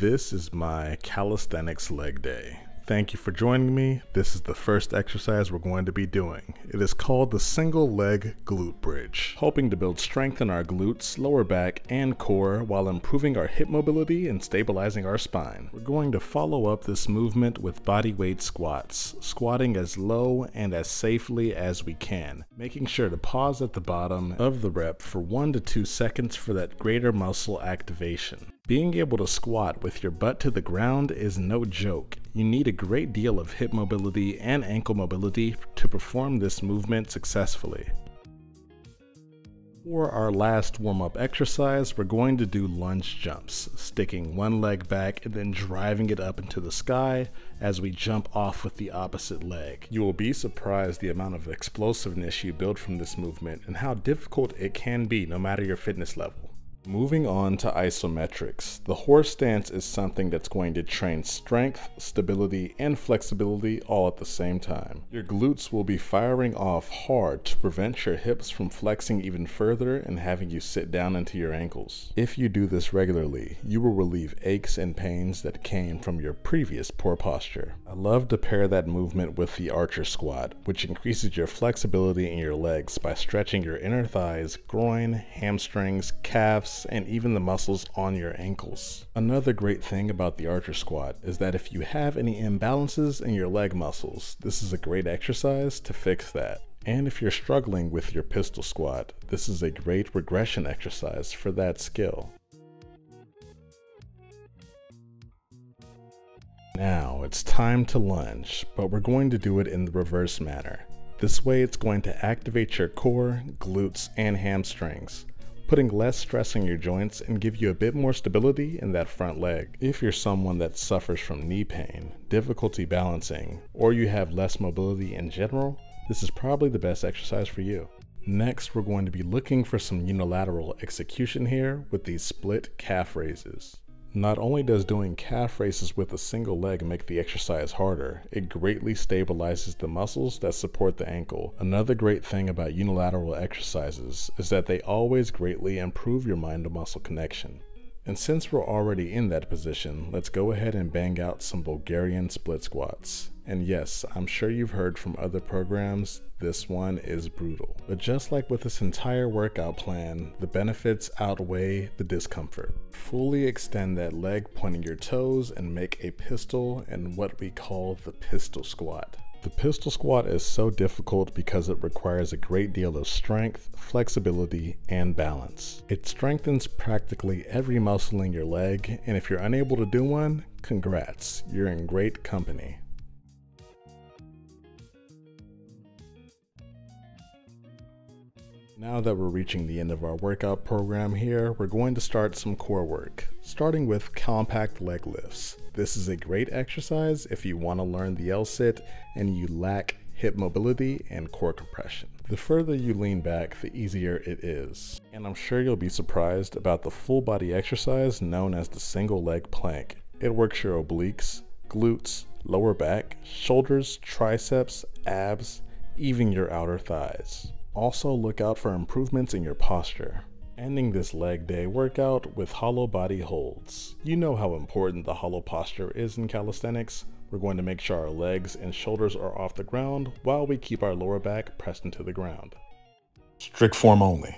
This is my calisthenics leg day. Thank you for joining me. This is the first exercise we're going to be doing. It is called the single leg glute bridge, hoping to build strength in our glutes, lower back, and core while improving our hip mobility and stabilizing our spine. We're going to follow up this movement with body weight squats, squatting as low and as safely as we can, making sure to pause at the bottom of the rep for one to two seconds for that greater muscle activation. Being able to squat with your butt to the ground is no joke. You need a great deal of hip mobility and ankle mobility to perform this movement successfully. For our last warm-up exercise, we're going to do lunge jumps, sticking one leg back and then driving it up into the sky as we jump off with the opposite leg. You will be surprised the amount of explosiveness you build from this movement and how difficult it can be no matter your fitness level. Moving on to isometrics, the horse stance is something that's going to train strength, stability, and flexibility all at the same time. Your glutes will be firing off hard to prevent your hips from flexing even further and having you sit down into your ankles. If you do this regularly, you will relieve aches and pains that came from your previous poor posture. I love to pair that movement with the archer squat, which increases your flexibility in your legs by stretching your inner thighs, groin, hamstrings, calves, and even the muscles on your ankles. Another great thing about the archer squat is that if you have any imbalances in your leg muscles, this is a great exercise to fix that. And if you're struggling with your pistol squat, this is a great regression exercise for that skill. Now it's time to lunge, but we're going to do it in the reverse manner. This way it's going to activate your core, glutes, and hamstrings putting less stress on your joints and give you a bit more stability in that front leg. If you're someone that suffers from knee pain, difficulty balancing, or you have less mobility in general, this is probably the best exercise for you. Next, we're going to be looking for some unilateral execution here with these split calf raises. Not only does doing calf raises with a single leg make the exercise harder, it greatly stabilizes the muscles that support the ankle. Another great thing about unilateral exercises is that they always greatly improve your mind to muscle connection. And since we're already in that position, let's go ahead and bang out some Bulgarian split squats. And yes, I'm sure you've heard from other programs, this one is brutal. But just like with this entire workout plan, the benefits outweigh the discomfort. Fully extend that leg pointing your toes and make a pistol and what we call the pistol squat. The pistol squat is so difficult because it requires a great deal of strength, flexibility, and balance. It strengthens practically every muscle in your leg, and if you're unable to do one, congrats, you're in great company. Now that we're reaching the end of our workout program here, we're going to start some core work, starting with compact leg lifts. This is a great exercise if you want to learn the L-sit and you lack hip mobility and core compression. The further you lean back, the easier it is. And I'm sure you'll be surprised about the full body exercise known as the single leg plank. It works your obliques, glutes, lower back, shoulders, triceps, abs, even your outer thighs. Also look out for improvements in your posture. Ending this leg day workout with hollow body holds. You know how important the hollow posture is in calisthenics. We're going to make sure our legs and shoulders are off the ground while we keep our lower back pressed into the ground. Strict form only.